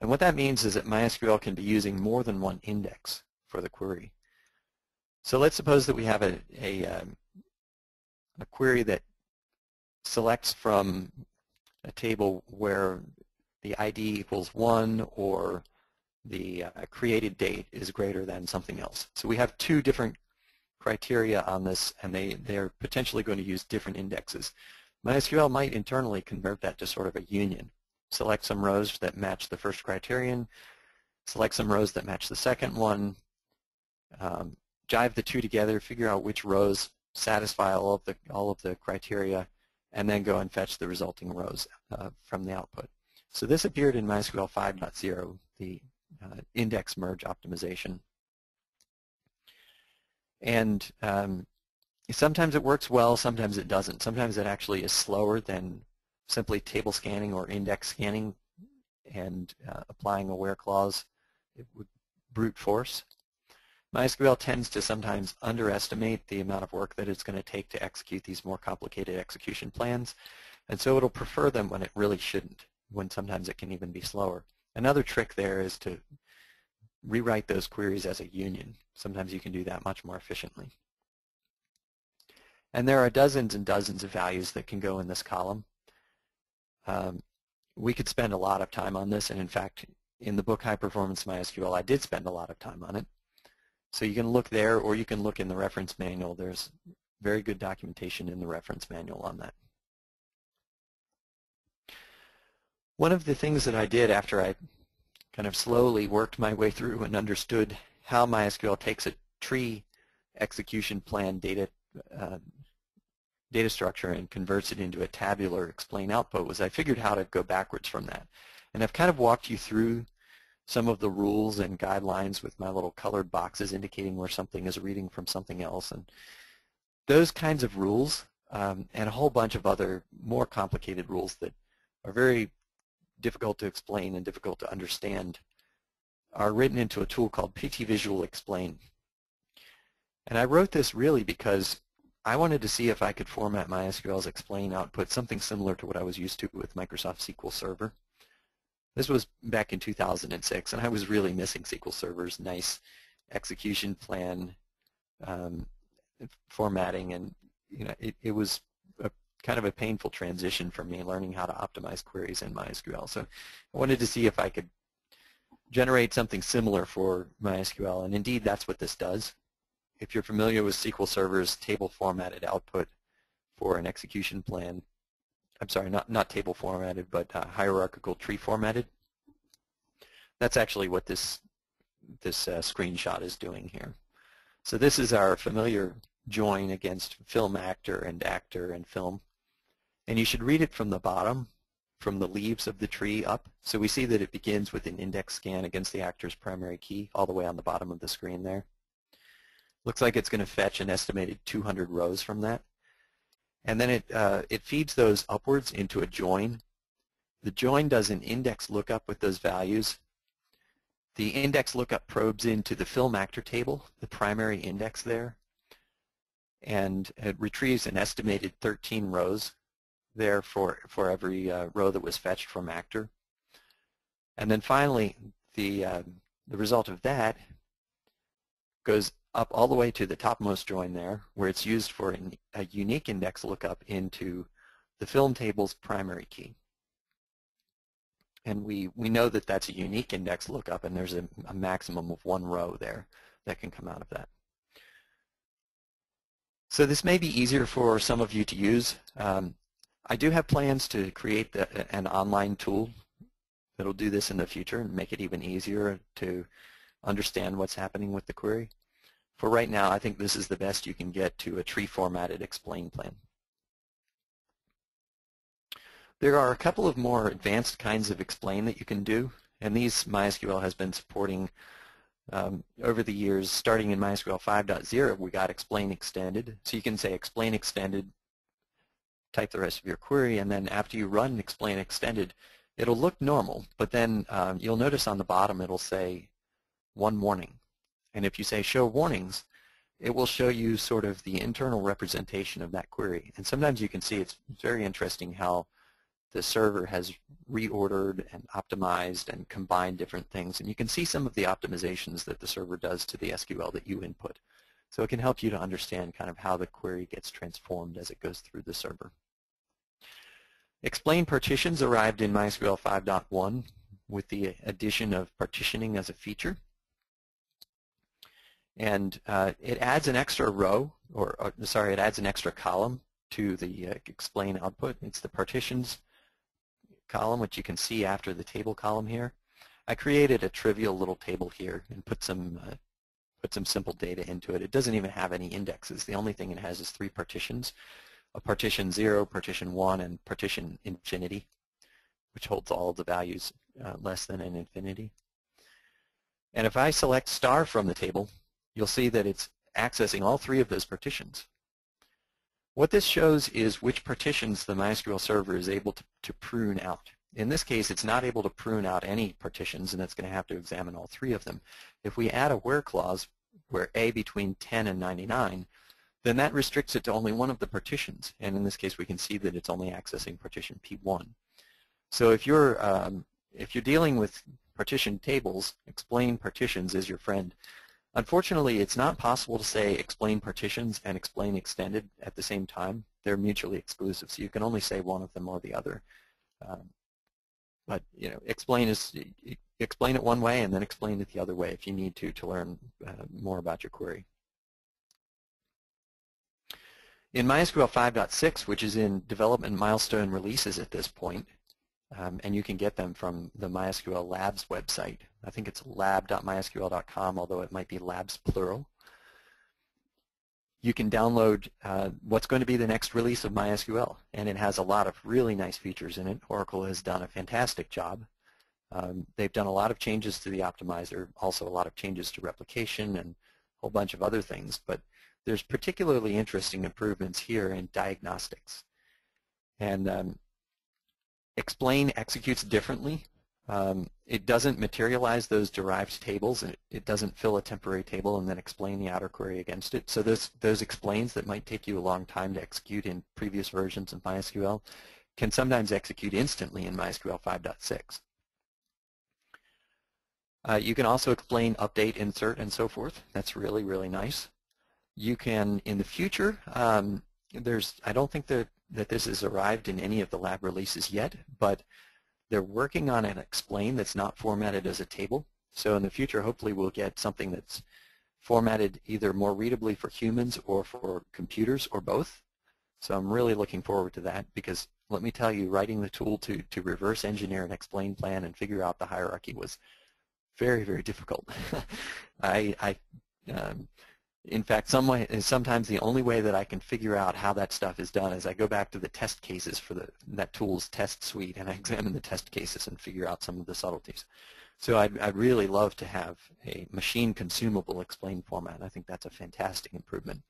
And what that means is that MySQL can be using more than one index for the query. So let's suppose that we have a, a, um, a query that selects from a table where the ID equals 1 or the uh, created date is greater than something else. So we have two different criteria on this, and they, they're potentially going to use different indexes. MySQL might internally convert that to sort of a union. Select some rows that match the first criterion, select some rows that match the second one, um, jive the two together, figure out which rows satisfy all of the, all of the criteria, and then go and fetch the resulting rows uh, from the output. So this appeared in MySQL 5.0, the uh, index merge optimization. And um, sometimes it works well, sometimes it doesn't. Sometimes it actually is slower than simply table scanning or index scanning and uh, applying a where clause. It would brute force. MySQL tends to sometimes underestimate the amount of work that it's going to take to execute these more complicated execution plans, and so it'll prefer them when it really shouldn't, when sometimes it can even be slower. Another trick there is to rewrite those queries as a union. Sometimes you can do that much more efficiently. And there are dozens and dozens of values that can go in this column. Um, we could spend a lot of time on this, and in fact, in the book High Performance MySQL, I did spend a lot of time on it. So you can look there, or you can look in the reference manual. There's very good documentation in the reference manual on that. One of the things that I did after I kind of slowly worked my way through and understood how MySQL takes a tree execution plan data uh, data structure and converts it into a tabular explain output was I figured how to go backwards from that. And I've kind of walked you through some of the rules and guidelines with my little colored boxes indicating where something is reading from something else. And those kinds of rules um, and a whole bunch of other more complicated rules that are very difficult to explain and difficult to understand are written into a tool called PT Visual Explain. And I wrote this really because I wanted to see if I could format MySQL's explain output something similar to what I was used to with Microsoft SQL Server. This was back in 2006, and I was really missing SQL Server's nice execution plan um, formatting, and you know, it, it was kind of a painful transition for me learning how to optimize queries in MySQL. So I wanted to see if I could generate something similar for MySQL, and indeed that's what this does if you're familiar with SQL Server's table formatted output for an execution plan, I'm sorry, not, not table formatted, but uh, hierarchical tree formatted, that's actually what this, this uh, screenshot is doing here. So this is our familiar join against film actor and actor and film. And you should read it from the bottom, from the leaves of the tree up. So we see that it begins with an index scan against the actor's primary key all the way on the bottom of the screen there. Looks like it's going to fetch an estimated 200 rows from that. And then it, uh, it feeds those upwards into a join. The join does an index lookup with those values. The index lookup probes into the film actor table, the primary index there, and it retrieves an estimated 13 rows there for, for every uh, row that was fetched from actor. And then finally, the, uh, the result of that goes up all the way to the topmost join there, where it's used for an, a unique index lookup into the film table's primary key. And we, we know that that's a unique index lookup, and there's a, a maximum of one row there that can come out of that. So this may be easier for some of you to use. Um, I do have plans to create the, an online tool that'll do this in the future and make it even easier to understand what's happening with the query. For right now, I think this is the best you can get to a tree-formatted explain plan. There are a couple of more advanced kinds of explain that you can do, and these MySQL has been supporting um, over the years. Starting in MySQL 5.0, we got explain extended. So you can say explain extended, type the rest of your query, and then after you run explain extended, it'll look normal, but then um, you'll notice on the bottom it'll say one warning. And if you say show warnings, it will show you sort of the internal representation of that query. And sometimes you can see it's very interesting how the server has reordered and optimized and combined different things. And you can see some of the optimizations that the server does to the SQL that you input. So it can help you to understand kind of how the query gets transformed as it goes through the server. Explain partitions arrived in MySQL 5.1 with the addition of partitioning as a feature. And uh, it adds an extra row, or, or, sorry, it adds an extra column to the uh, explain output. It's the partitions column, which you can see after the table column here. I created a trivial little table here and put some uh, put some simple data into it. It doesn't even have any indexes. The only thing it has is three partitions, a partition 0, partition 1, and partition infinity, which holds all the values uh, less than an infinity. And if I select star from the table, you'll see that it's accessing all three of those partitions. What this shows is which partitions the MySQL server is able to, to prune out. In this case, it's not able to prune out any partitions, and it's going to have to examine all three of them. If we add a where clause, where A between 10 and 99, then that restricts it to only one of the partitions. And in this case, we can see that it's only accessing partition P1. So if you're, um, if you're dealing with partition tables, explain partitions is your friend. Unfortunately, it's not possible to say explain partitions and explain extended at the same time. They're mutually exclusive, so you can only say one of them or the other. Um, but you know, explain is explain it one way and then explain it the other way if you need to to learn uh, more about your query. In MySQL 5.6, which is in development milestone releases at this point, um, and you can get them from the MySQL Labs website. I think it's lab.mysql.com, although it might be labs plural. You can download uh, what's going to be the next release of MySQL, and it has a lot of really nice features in it. Oracle has done a fantastic job. Um, they've done a lot of changes to the optimizer, also a lot of changes to replication and a whole bunch of other things, but there's particularly interesting improvements here in diagnostics. And um, explain executes differently. Um, it doesn't materialize those derived tables. It, it doesn't fill a temporary table and then explain the outer query against it. So those, those explains that might take you a long time to execute in previous versions of MySQL can sometimes execute instantly in MySQL 5.6. Uh, you can also explain update, insert, and so forth. That's really, really nice. You can, in the future, um, there's, I don't think that that this has arrived in any of the lab releases yet, but they're working on an explain that's not formatted as a table. So in the future, hopefully we'll get something that's formatted either more readably for humans or for computers or both. So I'm really looking forward to that because let me tell you, writing the tool to, to reverse engineer an explain plan and figure out the hierarchy was very, very difficult. I, I um, in fact, some way, sometimes the only way that I can figure out how that stuff is done is I go back to the test cases for the, that tool's test suite and I examine the test cases and figure out some of the subtleties. So I'd, I'd really love to have a machine consumable explain format. I think that's a fantastic improvement.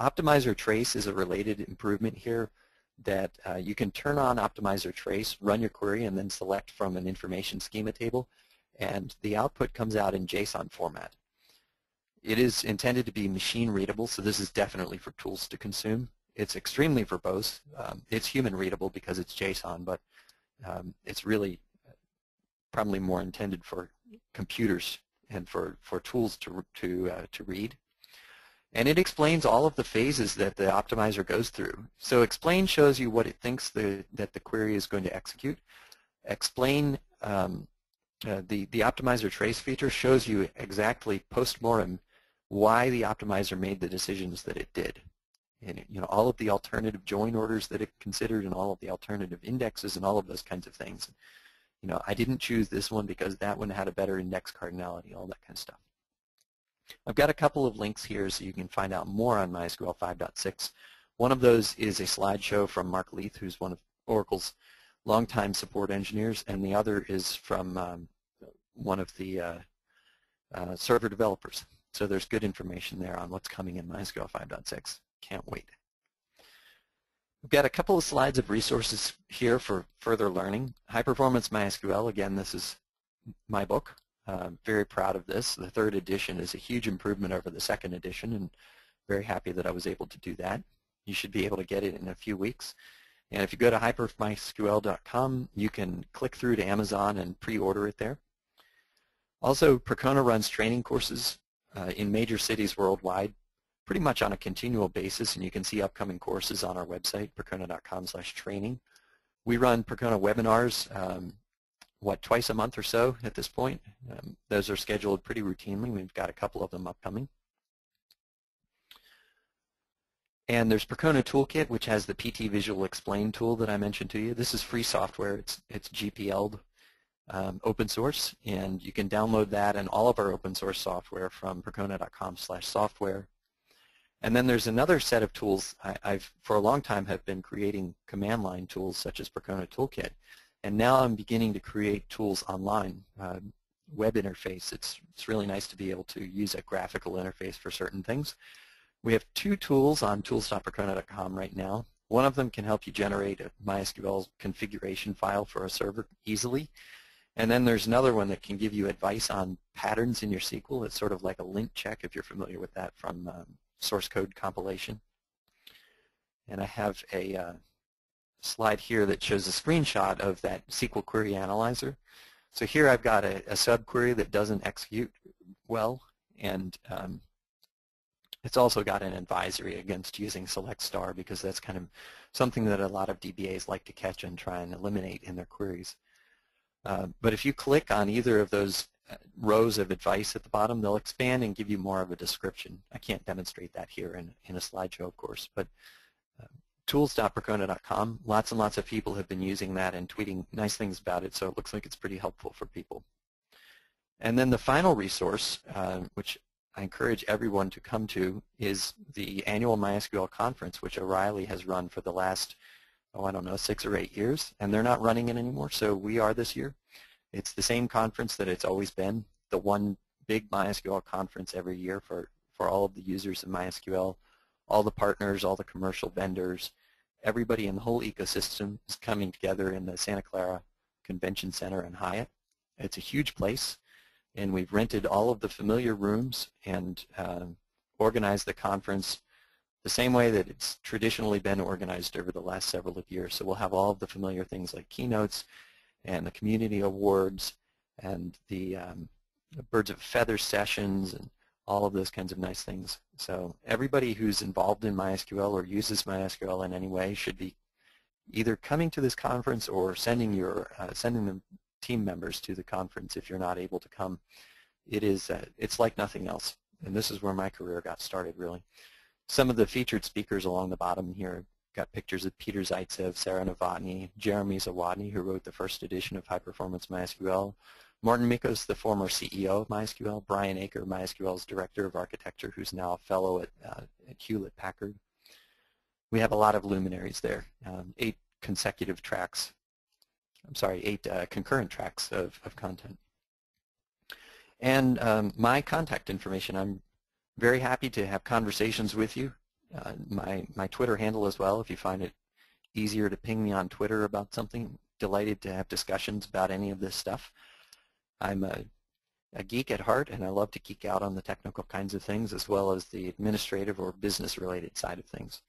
Optimizer trace is a related improvement here that uh, you can turn on Optimizer trace, run your query, and then select from an information schema table, and the output comes out in JSON format. It is intended to be machine readable, so this is definitely for tools to consume. It's extremely verbose. Um, it's human readable because it's JSON, but um, it's really probably more intended for computers and for, for tools to, to, uh, to read. And it explains all of the phases that the optimizer goes through. So explain shows you what it thinks the, that the query is going to execute. Explain um, uh, the, the optimizer trace feature shows you exactly post-mortem why the optimizer made the decisions that it did. And you know all of the alternative join orders that it considered and all of the alternative indexes and all of those kinds of things. You know, I didn't choose this one because that one had a better index cardinality, all that kind of stuff. I've got a couple of links here so you can find out more on MySQL 5.6. One of those is a slideshow from Mark Leith, who's one of Oracle's longtime support engineers, and the other is from um, one of the uh, uh, server developers. So there's good information there on what's coming in MySQL 5.6. Can't wait. We've got a couple of slides of resources here for further learning. High Performance MySQL, again, this is my book. Uh, very proud of this. The third edition is a huge improvement over the second edition and very happy that I was able to do that. You should be able to get it in a few weeks. And if you go to highperfmysql.com, you can click through to Amazon and pre-order it there. Also, Percona runs training courses uh, in major cities worldwide pretty much on a continual basis, and you can see upcoming courses on our website, percona.com slash training. We run Percona webinars um, what, twice a month or so at this point. Um, those are scheduled pretty routinely. We've got a couple of them upcoming. And there's Percona Toolkit, which has the PT Visual Explain tool that I mentioned to you. This is free software. It's, it's GPL'd um, open source, and you can download that and all of our open source software from percona.com slash software. And then there's another set of tools. I, have for a long time, have been creating command line tools such as Percona Toolkit. And now I'm beginning to create tools online, uh, web interface. It's, it's really nice to be able to use a graphical interface for certain things. We have two tools on tools.percona.com right now. One of them can help you generate a MySQL configuration file for a server easily. And then there's another one that can give you advice on patterns in your SQL. It's sort of like a lint check if you're familiar with that from um, source code compilation. And I have a uh, slide here that shows a screenshot of that SQL query analyzer. So here I've got a, a subquery that doesn't execute well, and um, it's also got an advisory against using select star because that's kind of something that a lot of DBAs like to catch and try and eliminate in their queries. Uh, but if you click on either of those uh, rows of advice at the bottom, they'll expand and give you more of a description. I can't demonstrate that here in, in a slideshow, of course, but uh, tools.percona.com. Lots and lots of people have been using that and tweeting nice things about it, so it looks like it's pretty helpful for people. And then the final resource, uh, which I encourage everyone to come to, is the annual MySQL conference, which O'Reilly has run for the last, oh, I don't know, six or eight years, and they're not running it anymore, so we are this year. It's the same conference that it's always been, the one big MySQL conference every year for, for all of the users of MySQL all the partners, all the commercial vendors, everybody in the whole ecosystem is coming together in the Santa Clara Convention Center in Hyatt. It's a huge place, and we've rented all of the familiar rooms and uh, organized the conference the same way that it's traditionally been organized over the last several of years. So we'll have all of the familiar things like keynotes and the community awards and the, um, the birds of feather sessions and all of those kinds of nice things. So everybody who's involved in MySQL or uses MySQL in any way should be either coming to this conference or sending your uh, sending them team members to the conference if you're not able to come. It is uh, it's like nothing else, and this is where my career got started really. Some of the featured speakers along the bottom here got pictures of Peter Zaitsev, Sarah Novotny, Jeremy Zawodny, who wrote the first edition of High Performance MySQL, Martin Mickos, the former CEO of MySQL, Brian Aker, MySQL's Director of Architecture, who's now a fellow at, uh, at Hewlett-Packard. We have a lot of luminaries there, um, eight consecutive tracks, I'm sorry, eight uh, concurrent tracks of, of content. And um, my contact information, I'm very happy to have conversations with you. Uh, my, my Twitter handle as well, if you find it easier to ping me on Twitter about something, delighted to have discussions about any of this stuff. I'm a, a geek at heart, and I love to geek out on the technical kinds of things as well as the administrative or business-related side of things.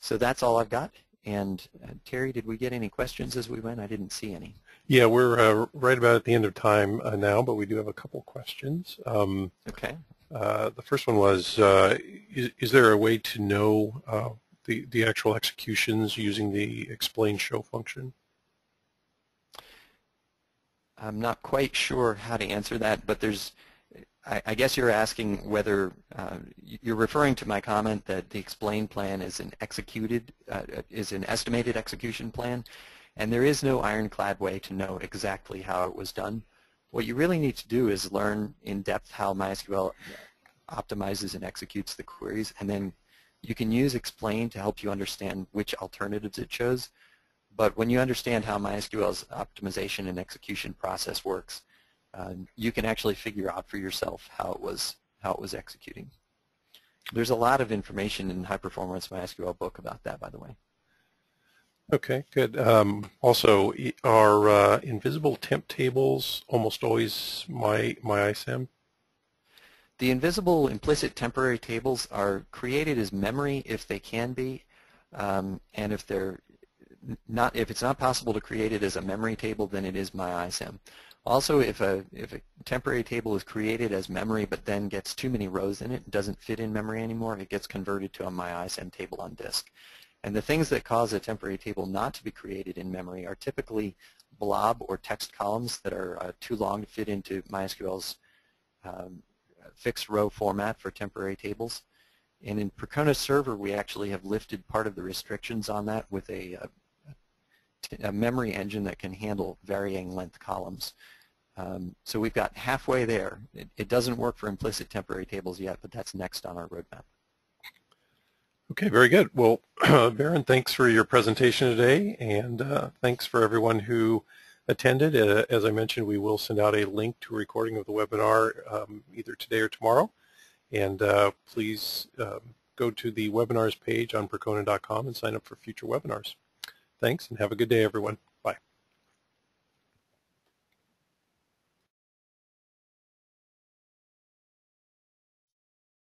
So that's all I've got. And uh, Terry, did we get any questions as we went? I didn't see any. Yeah, we're uh, right about at the end of time uh, now, but we do have a couple questions. Um, okay. Uh, the first one was, uh, is, is, there a way to know uh, the, the actual executions using the explain show function? I'm not quite sure how to answer that, but there's, I, I guess you're asking whether, uh, you're referring to my comment that the explain plan is an executed, uh, is an estimated execution plan, and there is no ironclad way to know exactly how it was done. What you really need to do is learn in depth how MySQL optimizes and executes the queries, and then you can use explain to help you understand which alternatives it chose. But when you understand how MySQL's optimization and execution process works, uh, you can actually figure out for yourself how it was how it was executing. There's a lot of information in High Performance MySQL book about that, by the way. Okay, good. Um, also, are uh, invisible temp tables almost always my MyISAM? The invisible implicit temporary tables are created as memory if they can be, um, and if they're not, if it's not possible to create it as a memory table, then it is MyISAM. Also, if a if a temporary table is created as memory but then gets too many rows in it, doesn't fit in memory anymore, it gets converted to a MyISAM table on disk. And the things that cause a temporary table not to be created in memory are typically blob or text columns that are uh, too long to fit into MySQL's um, fixed row format for temporary tables. And in Percona Server, we actually have lifted part of the restrictions on that with a, a, a memory engine that can handle varying length columns. Um, so we've got halfway there. It, it doesn't work for implicit temporary tables yet, but that's next on our roadmap. Okay, very good. Well, Baron, thanks for your presentation today, and uh, thanks for everyone who attended. Uh, as I mentioned, we will send out a link to a recording of the webinar um, either today or tomorrow. And uh, please um, go to the webinars page on percona.com and sign up for future webinars. Thanks, and have a good day, everyone.